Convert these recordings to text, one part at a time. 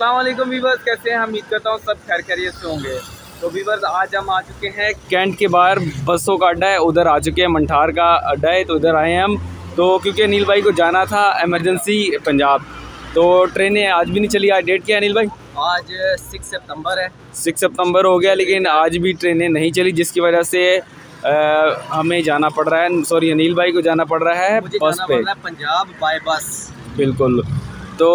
अल्लाम viewers कैसे हैं? उम्मीद करता हूँ सब खैर खैरियत से होंगे। तो वीवर्स आज हम आ चुके हैं कैंट के बाहर। बसों का अड्डा है उधर आ चुके हैं। मंठार का अड्डा है तो उधर आए हैं हम। तो क्योंकि अनिल भाई को जाना था एमरजेंसी पंजाब तो ट्रेनें आज भी नहीं चली आज डेट क्या है अनिल भाई? आज सिक्स सितंबर है। सिक्स सितंबर हो गया लेकिन आज भी ट्रेनें नहीं चली जिसकी वजह से आ, हमें जाना पड़ रहा है। सॉरी अनिल भाई को जाना पड़ रहा है बस पे। पंजाब बाय बस बिल्कुल। तो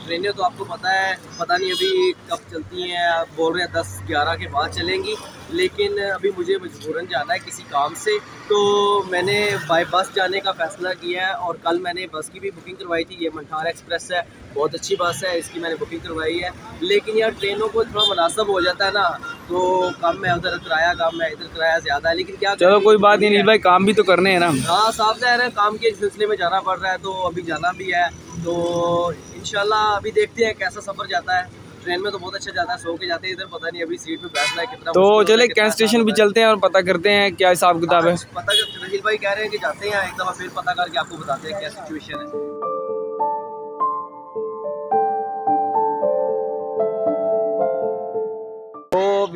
ट्रेनें तो आपको पता है, पता नहीं अभी कब चलती हैं, आप बोल रहे हैं दस ग्यारह के बाद चलेंगी, लेकिन अभी मुझे मजबूरन जाना है किसी काम से। तो मैंने बाई बस जाने का फ़ैसला किया है और कल मैंने बस की भी बुकिंग करवाई थी, ये मंठार एक्सप्रेस है, बहुत अच्छी बस है, इसकी मैंने बुकिंग करवाई है। लेकिन यार ट्रेनों को थोड़ा मुनासब हो जाता है ना तो कम है उधर किराया कम है इधर किराया ज़्यादा है लेकिन क्या चलो कोई बात नहीं भाई काम भी तो करने हैं ना। हाँ साफ़ ज़ाहिर है काम के सिलसिले में जाना पड़ रहा है तो अभी जाना भी है। तो इनशाला अभी देखते हैं कैसा सफ़र जाता है। ट्रेन में तो बहुत अच्छा जाता है सो के जाते हैं इधर पता नहीं अभी सीट पे बैठना है कितना तो चले कैंट स्टेशन भी चलते हैं और पता करते हैं क्या हिसाब किताब है है। पता कर रहील भाई कह रहे हैं कि जाते हैं एक दफ़ा फिर पता करके आपको बताते हैं क्या सिचुएशन है।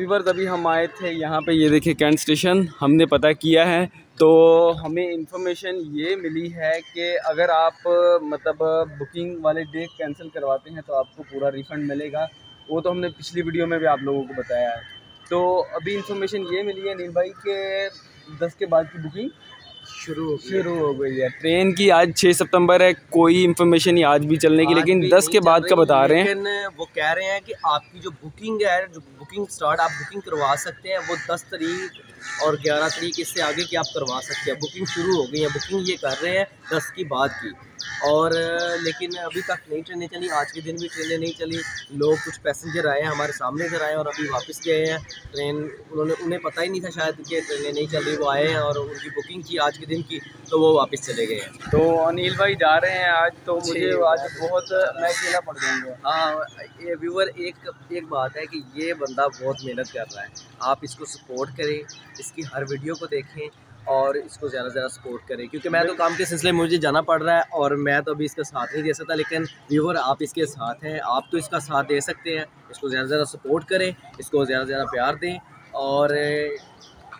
व्यूवर्स अभी हम आए थे यहाँ पे, ये देखिए कैंट स्टेशन हमने पता किया है। तो हमें इन्फॉर्मेशन ये मिली है कि अगर आप मतलब बुकिंग वाले डे कैंसिल करवाते हैं तो आपको पूरा रिफ़ंड मिलेगा। वो तो हमने पिछली वीडियो में भी आप लोगों को बताया है। तो अभी इन्फॉर्मेशन ये मिली है नील भाई के दस के बाद की बुकिंग शुरू हो शुरू हो गई है। ट्रेन की आज छः सितंबर है कोई इन्फॉर्मेशन नहीं आज भी चलने की लेकिन भी दस नहीं के बाद का बता रहे हैं। वो कह रहे हैं कि आपकी जो बुकिंग है जो बुकिंग स्टार्ट आप बुकिंग करवा सकते हैं वो दस तरीक और ग्यारह तरीक इससे आगे की आप करवा सकते हैं। बुकिंग शुरू हो गई है बुकिंग ये कर रहे हैं दस की बाद की। और लेकिन अभी तक नहीं ट्रेनें चली आज के दिन भी ट्रेनें नहीं चली। लोग कुछ पैसेंजर आए हैं हमारे सामने इधर आए और अभी वापस गए हैं। ट्रेन उन्होंने उन्हें पता ही नहीं था शायद कि ट्रेनें नहीं चल रही वो आए हैं और उनकी बुकिंग की आज के दिन की तो वो वापस चले गए हैं। तो अनिल भाई जा रहे हैं आज तो मुझे आज बहुत मैं अकेला पड़ जाऊँगा। हाँ ये व्यूअर एक एक बात है कि ये बंदा बहुत मेहनत कर रहा है। आप इसको सपोर्ट करें इसकी हर वीडियो को देखें और इसको ज़्यादा से ज़्यादा सपोर्ट करें। क्योंकि मैं तो काम के सिलसिले में मुझे जाना पड़ रहा है और मैं तो अभी इसका साथ नहीं दे सकता लेकिन व्यूवर आप इसके साथ हैं आप तो इसका साथ दे सकते हैं। इसको ज़्यादा से ज़्यादा सपोर्ट करें इसको ज़्यादा से ज़्यादा प्यार दें और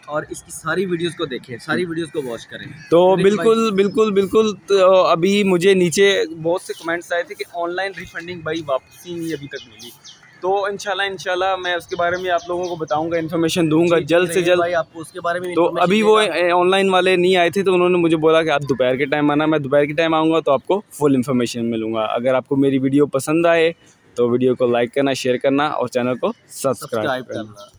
और इसकी सारी वीडियोस को देखें सारी वीडियोस को वॉच करें। तो बिल्कुल बिल्कुल बिल्कुल तो अभी मुझे नीचे बहुत से कमेंट्स आए थे कि ऑनलाइन रिफंडिंग भाई वापसी नहीं अभी तक मिली। तो इनशाला इनशाला मैं उसके बारे में आप लोगों को बताऊँगा इन्फॉर्मेशन दूँगा जल्द से जल्द। भाई आपको उसके बारे में तो अभी वो ऑनलाइन वाले नहीं आए थे तो उन्होंने मुझे बोला कि आप दोपहर के टाइम आना मैं दोपहर के टाइम आऊँगा तो आपको फुल इन्फॉर्मेशन मिलूँगा। अगर आपको मेरी वीडियो पसंद आए तो वीडियो को लाइक करना शेयर करना और चैनल को सब्सक्राइब करना।